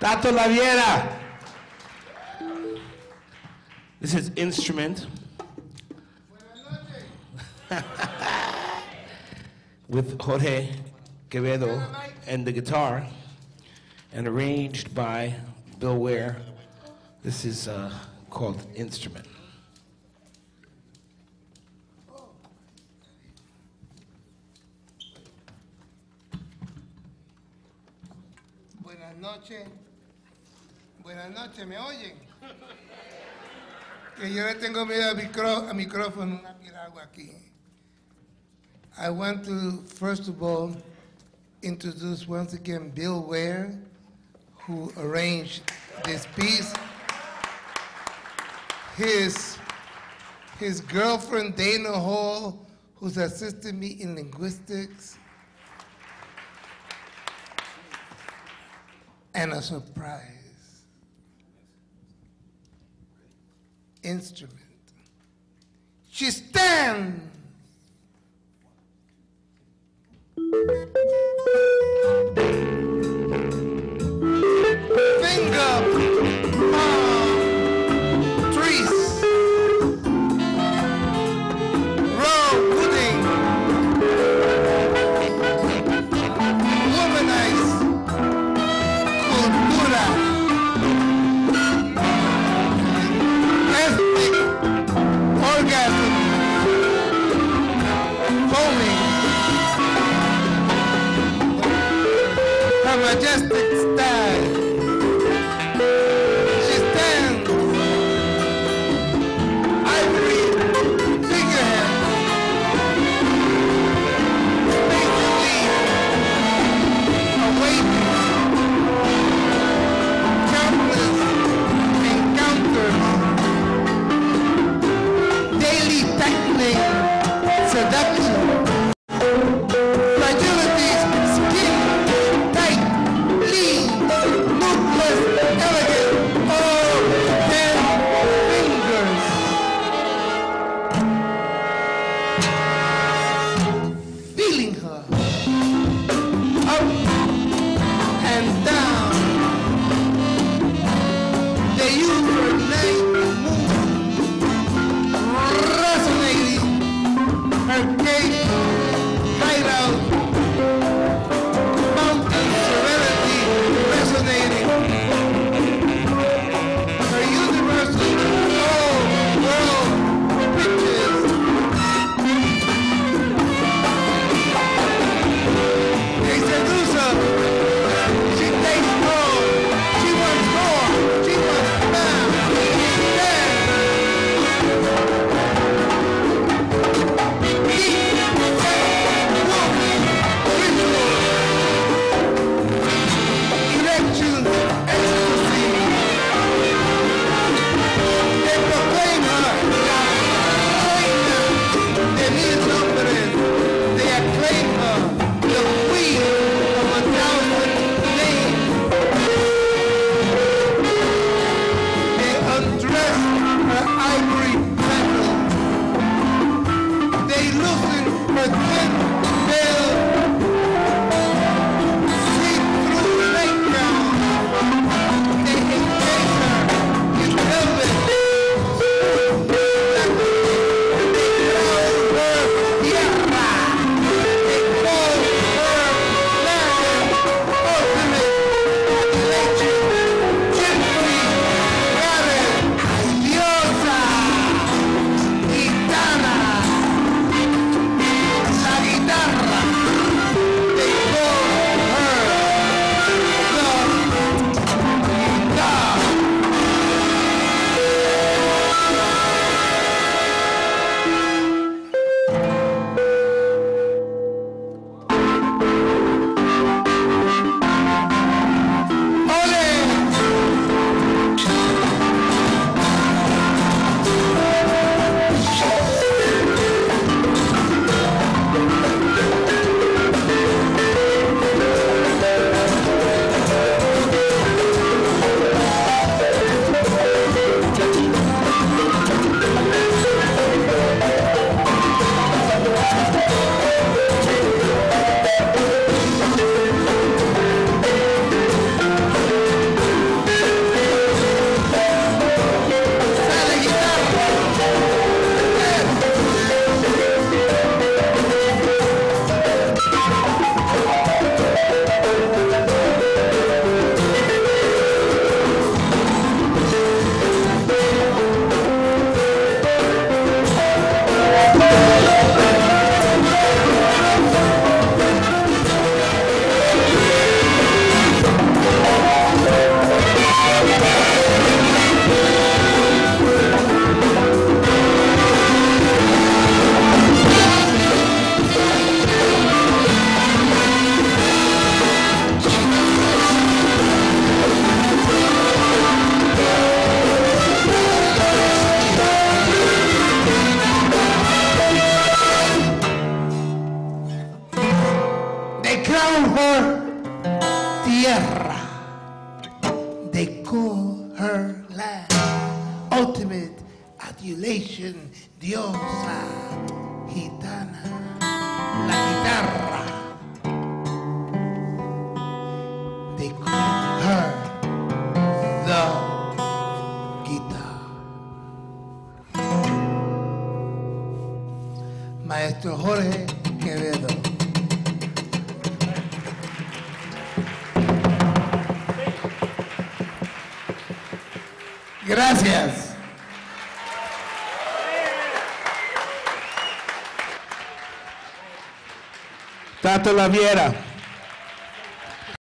Tato Laviera. This is instrument. With Jorge Quevedo and the guitar, and arranged by Bill Ware. This is uh, called Instrument. Buenas noches. Buenas noches, ¿me oyen? Que yo le tengo miedo al micro, micrófono, una piragua aquí. I want to, first of all, introduce once again Bill Ware, who arranged this piece. His, his girlfriend, Dana Hall, who's assisted me in linguistics. and a surprise instrument. She stands. Finger, majestic style. She stands, ivory figurehead, awaiting countless encounters, daily tackling seduction. में diosa gitana, la guitarra. They call her the guitar. Maestro Jorge Quevedo. Gracias. Stato La Viera.